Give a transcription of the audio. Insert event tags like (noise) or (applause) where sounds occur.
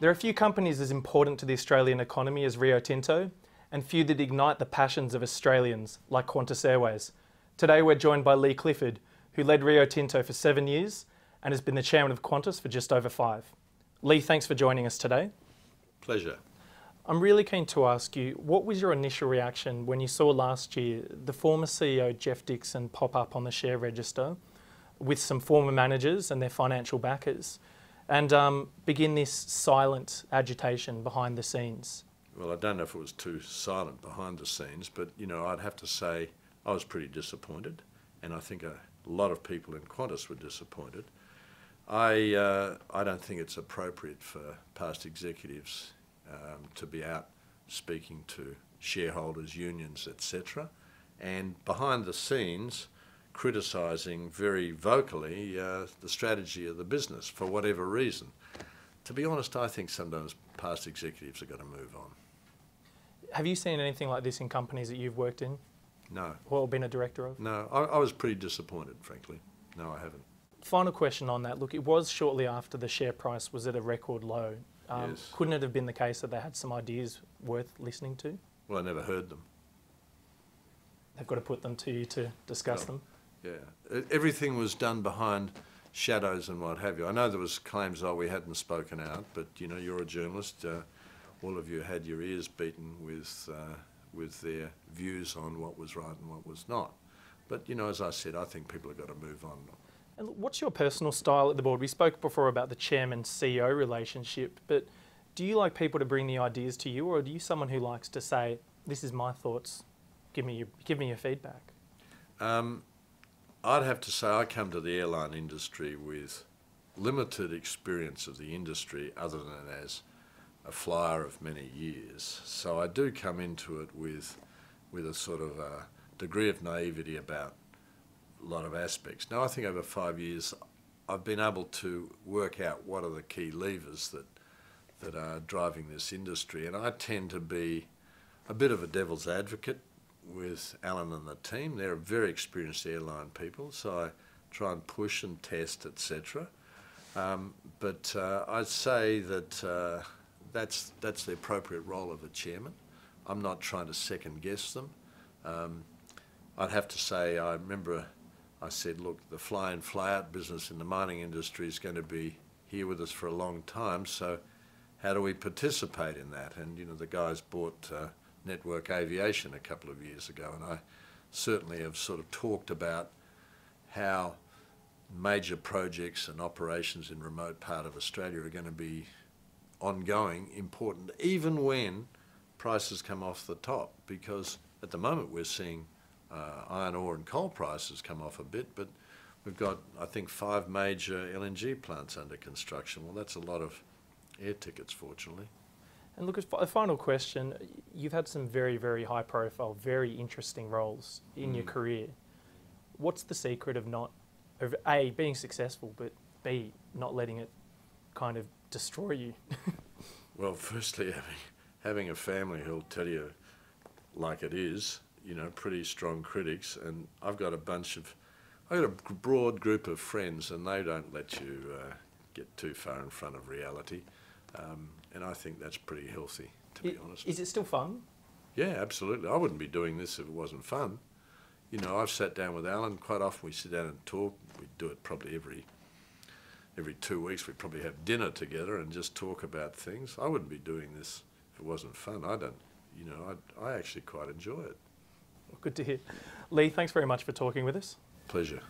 There are few companies as important to the Australian economy as Rio Tinto, and few that ignite the passions of Australians, like Qantas Airways. Today we're joined by Leigh Clifford, who led Rio Tinto for seven years and has been the chairman of Qantas for just over five. Leigh, thanks for joining us today. Pleasure. I'm really keen to ask you, what was your initial reaction when you saw last year the former CEO Geoff Dixon pop up on the share register with some former managers and their financial backers and um, begin this silent agitation behind the scenes? Well, I don't know if it was too silent behind the scenes, but you know, I'd have to say I was pretty disappointed, and I think a lot of people in Qantas were disappointed. I uh, I don't think it's appropriate for past executives um, to be out speaking to shareholders, unions, etc., and behind the scenes criticising very vocally uh, the strategy of the business for whatever reason. To be honest, I think sometimes past executives are going to move on. Have you seen anything like this in companies that you've worked in No, or been a director of? no, I, I was pretty disappointed, frankly. No, I haven't. Final question on that. Look, it was shortly after the share price was at a record low. Um, Yes. Couldn't it have been the case that they had some ideas worth listening to? Well, I never heard them. They've got to put them to you to discuss No. them. Yeah, everything was done behind shadows and what have you. I know there was claims, oh, we hadn't spoken out, but you know, you're a journalist. Uh, all of you had your ears beaten with uh, with their views on what was right and what was not. But you know, as I said, I think people have got to move on. And what's your personal style at the board? We spoke before about the chairman CEO relationship, but do you like people to bring the ideas to you, or are you someone who likes to say, "This is my thoughts. Give me your, give me your feedback." Um, I'd have to say I come to the airline industry with limited experience of the industry other than as a flyer of many years. So I do come into it with, with a sort of a degree of naivety about a lot of aspects. Now I think over five years I've been able to work out what are the key levers that, that are driving this industry and I tend to be a bit of a devil's advocate with Alan and the team. They're very experienced airline people, so I try and push and test, etc. Um, but uh, I'd say that uh, that's that's the appropriate role of a chairman. I'm not trying to second guess them. Um, I'd have to say I remember I said, look, the fly in fly out business in the mining industry is going to be here with us for a long time. So how do we participate in that? And you know the guys bought. Uh, Network Aviation a couple of years ago, and I certainly have sort of talked about how major projects and operations in remote part of Australia are going to be ongoing, important, even when prices come off the top, because at the moment we're seeing uh, iron ore and coal prices come off a bit, but we've got, I think, five major LNG plants under construction. Well, that's a lot of air tickets, fortunately. And look, a final question. You've had some very, very high profile, very interesting roles in your Mm. career. What's the secret of not, of A, being successful, but B, not letting it kind of destroy you? (laughs) Well, firstly, having, having a family who'll tell you like it is, you know, pretty strong critics, and I've got a bunch of, I've got a broad group of friends, and they don't let you uh, get too far in front of reality, um, and I think that's pretty healthy, to be I- honest. Is it still fun? Yeah, absolutely. I wouldn't be doing this if it wasn't fun. You know, I've sat down with Alan quite often. We sit down and talk. We do it probably every every two weeks. We probably have dinner together and just talk about things. I wouldn't be doing this if it wasn't fun. I don't. You know, I I actually quite enjoy it. Well, Good to hear. Leigh. thanks very much for talking with us. Pleasure.